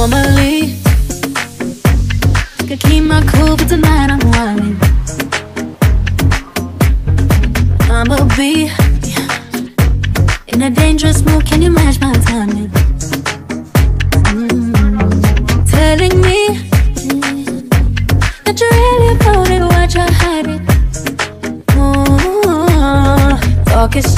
normally. Could keep my cool, but tonight I'm whining. I'ma be in a dangerous mood. Can you match my timing? Mm -hmm. Telling me that you're really about it, watch you hide it. Ooh, talk is.